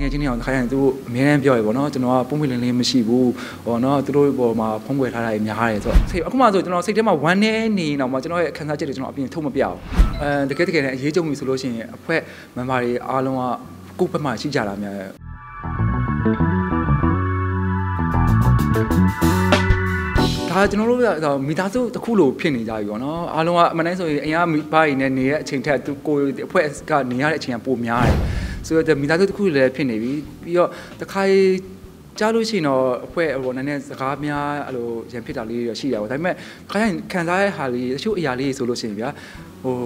ငယ်ချင်းတွေအောင်ခိုင်းရင်သူတို့အများအားပြောရပေါ့နော်ကျွန်တော်ကပုံပွင့်လင်းလင်းမရှိဘူးဟောနော်သူတို့ပေါ်မှာဖုံးကွယ်ထားတာတွေများတယ်ဆိုတော့စိတ်အခုမှဆိုကျွန်တော်စိတ်ထဲမှာဝမ်းနေနေတော့မှကျွန်တော်ရဲ့ခံစားချက်တွေကျွန်တော်အပြင်ထုတ်မပြအောင်အဲတကယ်တကယ်နဲ့အရေးကြုံပြီဆိုလို့ရှိရင်အဖွဲ့ member တွေအားလုံးကကိုယ့်ဘက်မှာရှိကြတာများတယ်ဒါကျွန်တော်တို့ကမိသားစုတစ်ခုလိုဖြစ်နေကြပြီပေါ့နော်အားလုံးကအမှန်တိုင်းဆိုရင်အရင်ကမိဘတွေနဲ့နေတဲ့အချိန်ထက်သူကိုယ်အဖွဲ့ကနေရတဲ့အချိန်ကပိုများတယ် ဆိုတော့မိသားစုတစ်ခုလည်းဖြစ်နေပြီပြီးတော့တခါ ကြားလို့ရှိရင်တော့အဖွဲ့ဟိုနည်းနည်းစကားများအဲ့လိုရံဖြစ်တာလေးတွေရှိတာပေါ့ဒါပေမဲ့ခါရင်ခံစားရတဲ့ဟာလေးတချို့အရာလေးဆိုလို့ရှိရင်ဗျာဟို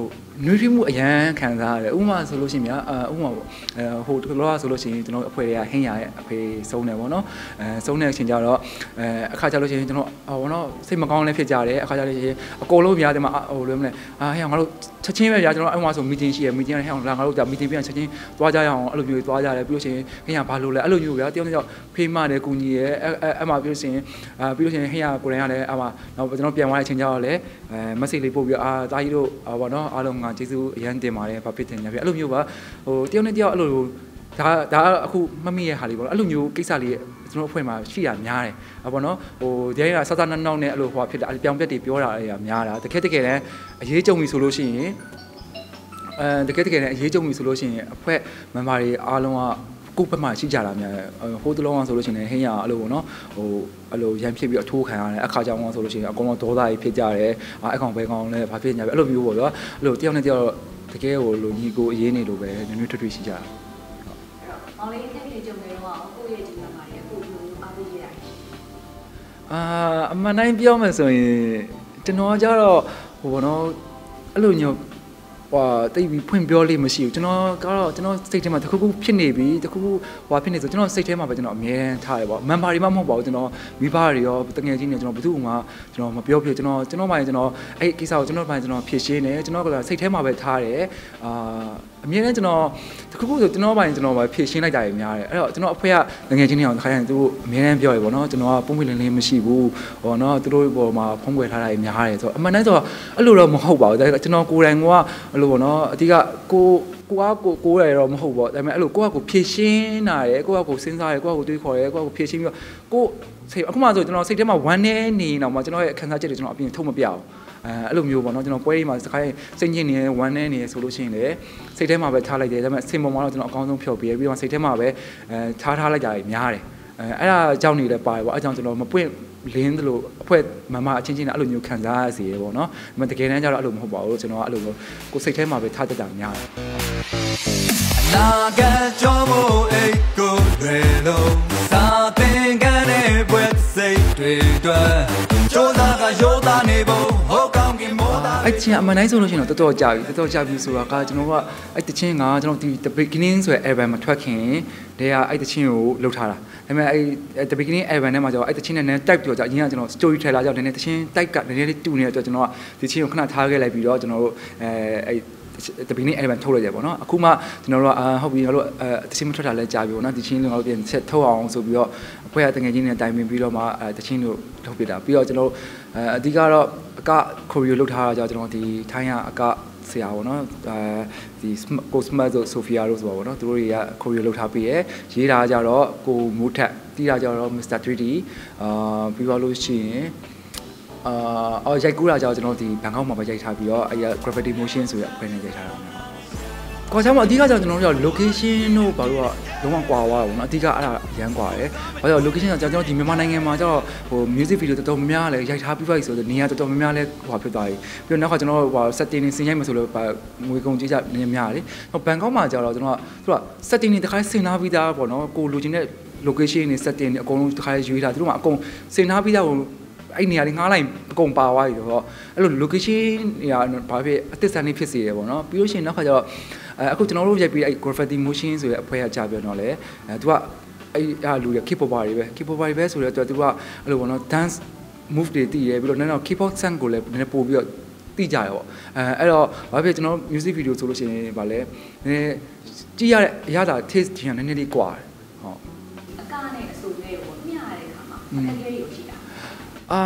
နွေးထွေးမှုအရန်ခံစားရတယ်ဥပမာဆိုလို့ရှိရင်ဗျာအဥပမာပေါ့အဲဟိုတလောကဆိုလို့ရှိရင်ကျွန်တော်အဖွဲ့တွေကဟင်းရရဲ့အဖေဆုံးတယ်ပေါ့နော်အဲဆုံးတဲ့အချိန်ကျတော့အဲအခါကျလို့ရှိရင်ကျွန်တော်ဟိုဘောနော်စိတ်မကောင်းလည်းဖြစ်ကြတယ်အခါကျလို့ရှိရင်အကုန်လုံးများတယ်မှာဟိုလိုမလဲအာဟဲ့ငါတို့ချက်ချင်းပဲဗျာကျွန်တော်အဲ့မှာဆိုမီတင်ရှိရမီတင်နဲ့ဟဲ့လာငါတို့ကြာမီတင်ပြန်ချက်ချင်းသွားကြရအောင်အဲ့လိုမျိုးသွားကြတယ်ပြီးလို့ရှိရင်ဟင်းရဘာလို့လဲအဲ့လိုမျိုးဗျာတယောက်တစ်ယောက်ဖေးမတယ်ကူညီရဲအဲ့အဲ့မှာပြီးလို့ရှိရင်အာပြီးလို့ရှိရင်ဟင်းရကိုရင်ကလည်းအဲ့မှာတော့ကျွန်တော်ပြန်သွားတဲ့အချိန်ကျတော့လည်းအဲမက်ဆေ့လေးပို့ပြီးအာတာကြီးတို့ဟောနော်အားလုံးငါကျေးဇူးအရန်တင်ပါတယ်ဘာဖြစ်တင်ညာပြအဲ့လိုမျိုးပါဟိုတယောက်နဲ့တယောက်အဲ့လိုဒါဒါအခုမမိရဲ့ဟာလေးပေါ့အဲ့လိုမျိုးကိစ္စလေးကျွန်တော်အဖွဲ့မှာရှိတာများတယ်အပေါ့နော်ဟိုဒီကဆဆနောက်နောက်နဲ့အဲ့လိုဟိုဖြစ်တာပြောင်ပြက်တွေပြောတာအရာများတာတကယ်တကယ်လည်းအရေးကြုံပြီဆိုလို့ရှိရင်အဲတကယ်တကယ်လည်းအရေးကြုံပြီဆိုလို့ရှိရင်အဖွဲ့ member တွေအားလုံးက ကိုယ့်ဘက်မှာရှိကြတာများဟိုတလုံးအောင်ဆိုလို့ရှိရင်ဟင်းရအဲ့လိုပေါ့နော်ဟိုအဲ့လိုရန်ဖြစ်ပြီးအထိုးခံရတယ်အခါကြောင်အောင်ဆိုလို့ရှိရင်အကုန်လုံးဒေါသကြီးဖြစ်ကြတယ်အကောင်ပဲကောင်လည်းဘာဖြစ်ညာပဲအဲ့လိုမျိုးပေါ့ဗျာအဲ့လိုတယောက်နဲ့တယောက်တကယ်ဟိုလိုညီကိုအရေးနေလို့ပဲနည်းနည်းထွတ်ထွတ်ရှိကြတာမောင်လေးတက်ပြေကြုံနေတော့ကိုယ့်ရဲ့ဒီမှာလည်းကိုယ်ကိုအားပေးရတယ်အာအမှန်တိုင်းပြောမယ်ဆိုရင်ကျွန်တော်ကြတော့ဟိုဘောနော်အဲ့လိုမျိုး ဟွာတိတ်ပြီးဖွင့်ပြောလေးမရှိဘူးကျွန်တော်ကတော့ကျွန်တော်စိတ်ထဲမှာတခုခုဖြစ်နေပြီတခုခုဟွာဖြစ်နေဆိုကျွန်တော်စိတ်ထဲမှာပဲကျွန်တော်အမြဲတမ်းထားရပါမန်ပါတွေမှမဟုတ်ပါဘူးကျွန်တော်မိဘတွေရောတငယ်ချင်းတွေကျွန်တော်ဘယ်သူမှကျွန်တော်မပြောပြကျွန်တော်ကျွန်တော်မှကျွန်တော်အဲ့ကိစ္စကိုကျွန်တော်မှကျွန်တော်ဖြည့်ရှင်းတယ်ကျွန်တော်ကစိတ်ထဲမှာပဲထားတယ်အာအမြဲတမ်းကျွန်တော်တခုခုဆိုကျွန်တော်ပိုင်းကျွန်တော်ပဲဖြည့်ရှင်းလိုက်တာတွေများတယ်အဲ့တော့ကျွန်တော်အဖွဲ့ကငယ်ချင်းတွေအောင်တစ်ခါရင်သူတို့အမြဲတမ်းပြောရပေါ့နော်ကျွန်တော်ကပုံပွင့်လင်းလင်းမရှိဘူးဟောနော်သူတို့ပေါ်မှာဖုံးကွယ်ထားတာတွေများတယ်ဆိုတော့အမှန်တမ်းဆိုတော့အဲ့လိုတော့မဟုတ်ပါဘူးဒါကျွန်တော်ကိုယ်တိုင်ကအဲ့လိုပေါ့နော်အဓိကကိုကိုကကိုကိုရတော့မဟုတ်ပေါ့ဒါပေမဲ့အဲ့လိုကိုကကိုဖြည့်ရှင်းတာရယ်ကိုကကိုစဉ်းစားရယ်ကိုကကိုတွေးခေါ်ရယ်ကိုကကိုဖြည့်ရှင်းပြီးတော့ကိုစိတ်အခုမှဆိုကျွန်တော်စိတ်ထဲမှာဝမ်းနေနေတော့မှကျွန်တော်ရဲ့ခံစားချက်တွေကျွန်တော်အပြင်ထုတ်မပြအောင်အဲအဲ့လိုမျိုးပေါ့နော်ကျွန်တော်ပွဲတွေမှာစခိုင်းစိတ်ညစ်နေဝမ်းနေနေဆိုလို့ရှိရင်လေစိတ်ထဲမှာပဲထားလိုက်တယ်ဒါပေမဲ့စင်ပေါ်မှာတော့ကျွန်တော်အကောင်းဆုံးဖြော်ပြပြီးတော့စိတ်ထဲမှာပဲအဲထားထားလိုက်တာတွေများတယ် အဲအဲ့ဒါအကြောင်းနေလည်းပါတယ်ပေါ့အဲအကြောင်းကျွန်တော်မပွင့်လင်းသလိုအဖွဲ့မမအချင်းချင်းနဲ့အဲ့လိုမျိုးခံစားရစီရပေါ့နော်ဒါပေမဲ့တကယ်တမ်းကျတော့အဲ့လိုမဟုတ်ပါဘူးကျွန်တော်ကအဲ့လိုမျိုးကိုစိတ်ထဲမှာပဲထားတတ်တာများတယ်နာကကြော အဲ့ချင်းအမှန်တိုင်းဆိုလို့ရှိရင်တော့တော်တော်ကြာပြီတော်တော်ကြာပြီဆိုတာကကျွန်တော်ကအဲ့တချင်းကကျွန်တော်ဒီ the beginning ဆိုတဲ့ album မှာထွက်ခင်တည်းကအဲ့တချင်းကိုလှုပ်ထားတာဒါပေမဲ့အဲ့ the beginning album ထဲမှာကျတော့အဲ့တချင်းနဲ့နည်း type ပြောကြအရင်ကကျွန်တော် story trailer ကြောင့်နည်းနည်းတချင်း type ကနည်းနည်းလေးတူနေတဲ့အတွက်ကျွန်တော်ကဒီချင်းကိုခဏထားခဲ့လိုက်ပြီးတော့ကျွန်တော်တို့အဲအဲ့တပင်းနေ element ထုတ်လိုက်ရပေါ့နော်အခုမှကျွန်တော်တို့ကအာဟုတ်ပြီငါတို့အဲတချင်းမထွက်တာလဲကြာပြီပေါ့နော်ဒီချင်းလေးငါတို့ပြန်ဆက်ထုတ်အောင်ဆိုပြီးတော့ အဖွဲ့ကတငယ်ချင်းတွေတိုင်ပင်ပြီးတော့မှအဲတချင်းတို့ထုတ်ပြတာပြီးတော့ကျွန်တော်တို့အဲအဓိကတော့အကခိုရီယိုလုပ်ထားတာကြောင့်ကျွန်တော်ဒီထိုင်းရအကဆရာပေါ့နော်အဲဒီကိုစမတ်ဆိုဆိုဖီယာတို့ဆိုပါပေါ့နော်သူတို့တွေကခိုရီယိုလုပ်ထားပြီးရရေးတာကြတော့ကိုမိုးထက်တီးတာကြတော့ Mr 3D အာပြီးတော့လို့ရှိရင်အာအော်ရိုက်ကူးတာကြောင့်ကျွန်တော်ဒီဘန်ကောက်မှာပဲရိုက်ထားပြီးတော့အဲ့ရ gravity motion ဆိုရအဖွဲ့နဲ့ရိုက်ထားတာမျိုး။ ကွာချမ်းမအဓိကကြောင့်ကျွန်တော်တို့က location တို့ဘာလို့ကလုံးဝကွာသွားတာပေါ့နော်အဓိကအဲ့ဒါရမ်းကွာတယ်။ဘာလို့ location ကကျွန်တော်ဒီမြန်မာနိုင်ငံမှာကျတော့ဟို music video တော်တော်များများလည်းရိုက်ထားပြီးပါပြီဆိုတော့နေရာတော်တော်များများလည်းဟိုဖြစ်သွားပြီ။ပြီးတော့နောက်ကကျွန်တော်ဟို setting နေစင်ရိုက်မှဆိုလို့ငွေကုန်ကြေးကြနည်းများလေ။ဟိုဘန်ကောက်မှာကျတော့ကျွန်တော်ကသူက setting နေတခါဆင်ထားပြီးသားပေါ့နော်ကိုလိုချင်တဲ့ location နေ setting နေအကုန်လုံးတခါရွေးထားသူတို့ကအကုန်ဆင်ထားပြီးသားဟိုအဲ့နေရာလေးငားလိုက်အကုန်ပါသွားပြီဆိုတော့အဲ့လို location နေရာဘာဖြစ်အသစ်ဆန်းလေးဖြစ်စေရပေါ့နော်ပြီးလို့ရှိရင်နောက်ခါကျတော့ အဲအခုကျွန်တော်တို့ရိုက်ပြီးအဲ့ graffiti motion ဆိုတဲ့အဖွဲ့ကကြာပြောတော့လေအဲသူကအဲ့အလူရ K-pop တွေပဲ K-pop တွေပဲဆိုတော့သူကအဲ့လိုပေါ့နော် dance move တွေတည်ရပြီးတော့နောက် K-pop sound ကိုလည်းနည်းနည်းပို့ပြီးတော့တိကြရပေါ့အဲအဲ့တော့ဘာဖြစ်ကျွန်တော် music video ဆိုလို့ရှိရင်ဗာလဲနည်းနည်းကြည့်ရတဲ့အရသာ taste ကြီးကနည်းနည်းလေးကွာတယ်ဟုတ်အကနဲ့အဆိုလေးကိုမျှရတဲ့အခါမှာအခက်အခဲတွေရှိတာအာ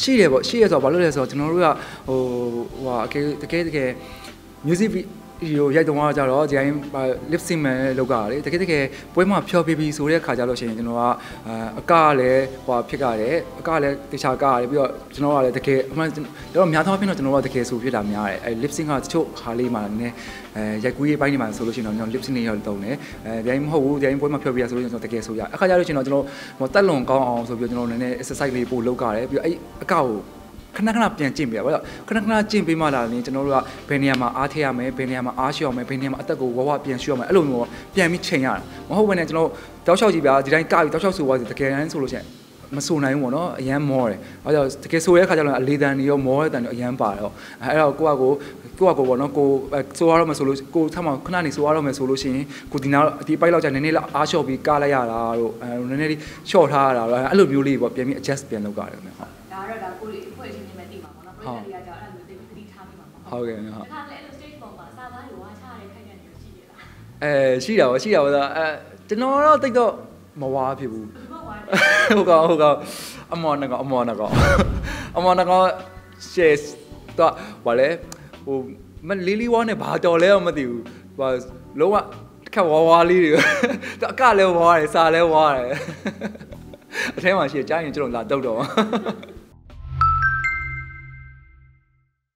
ရှိတယ်ပေါ့ရှိရဆိုတော့ဘာလို့လဲဆိုတော့ကျွန်တော်တို့ကဟိုဟိုဟာတကယ်တကယ် music ဒီလိုရိုက်တော့ကြတော့ဒီတိုင်း lip sync မဲ့လောက်ကြတယ်တကယ်တကယ်ပွဲမှာဖြောပြပြီးဆိုတဲ့ခါကြလို့ရှိရင်ကျွန်တော်ကအကလည်းဟိုဖြစ်ကြတယ်အကလည်းတခြားကရတယ်ပြီးတော့ကျွန်တော်ကလည်းတကယ်အမှန်ကျွန်တော်များသောအားဖြင့်တော့ကျွန်တော်ကတကယ်ဆိုဖြစ်တာများတယ်အဲ lip sync ကတချို့ဟာလေးမှာလည်းနည်းအဲရိုက်ကူးရေးပိုင်းတွေမှာဆိုလို့ရှိရင်တော့ကျွန်တော် lip sync တွေရောက်တုံးတယ်အဲဒီတိုင်းမဟုတ်ဘူးဒီတိုင်းပွဲမှာဖြောပြရဆိုလို့ရှိရင်ကျွန်တော်တကယ်ဆိုရအခါကြလို့ရှိရင်တော့ကျွန်တော်ဟိုတက်လွန်ကောင်းအောင်ဆိုပြီးတော့ကျွန်တော်နည်းနည်း exercise လေးပို့လုပ်ကြတယ်ပြီးတော့အဲ့အကကို ခဏခဏပြန်ကျင့်ပေးရပါတော့ခဏခဏကျင့်ပေးမှလာရင်ကျွန်တော်တို့ကဘယ်နေရာမှာအားထည့်ရမယ်ဘယ်နေရာမှာအားရှိရမယ်ဘယ်နေရာမှာအသက်ကိုဝဝပြန်ရှိရမယ်အဲ့လိုမျိုးပြန်ပြီးချိန်ရတာမဟုတ်ဘဲနဲ့ကျွန်တော်တောက်လျှောက်ကြည့်ပြဒီတိုင်းကပြီးတောက်လျှောက်ဆိုသွားစီတကယ်တမ်းဆိုလို့ရှိရင်မဆိုနိုင်ဘူးပေါ့နော်အရန်မောတယ်။အဲကြောင့်တကယ်ဆိုရဲခါကျတော့အလေးတန်တွေရောမောတဲ့တန်တွေအရန်ပါတယ်တော့အဲအဲ့တော့ကိုကကိုကိုကကိုပေါ့နော်ကိုဆိုရတော့မဆိုလို့ကိုထမခဏနေဆိုရတော့မယ်ဆိုလို့ရှိရင်ကိုဒီနာဒီပိုက်လောက်ကျနည်းနည်းလောက်အားလျှော့ပြီးကားလိုက်ရတာတို့အဲနည်းနည်းလေးလျှော့ထားရတာတို့အဲ့လိုမျိုးလေးပေါ့ပြန်ပြီး adjust ပြန်လုပ်ကြတယ်ခင်ဗျဟုတ်ဒါကတော့ ဟုတ်ကဲ့ဟုတ်ဒါကလည်းအဲ့လို stage ပေါ်မှာစာသားတွေဝါချရတဲ့ခိုက်တဲ့မျိုးရှိတယ်လားအဲရှိတာပါရှိတာပါအဲကျွန်တော်တော့တိတ်တော့မဝါဖြစ်ဘူးဘယ်မှာဝါလဲဟုတ်ကောဟုတ်ကောအမော်နကောအမော်နကောအမော်နကော share တော့ဘာလဲဟိုမလေးလေးဝါနဲ့ဘာတော်လဲမသိဘူးဟိုလုံးဝတစ်ခါဝါဝါလေးတွေတော့အကလည်းဝါတယ်စာလည်းဝါတယ်အထဲမှာရှိကြားရင်ကျွန်တော်လာတော့တော့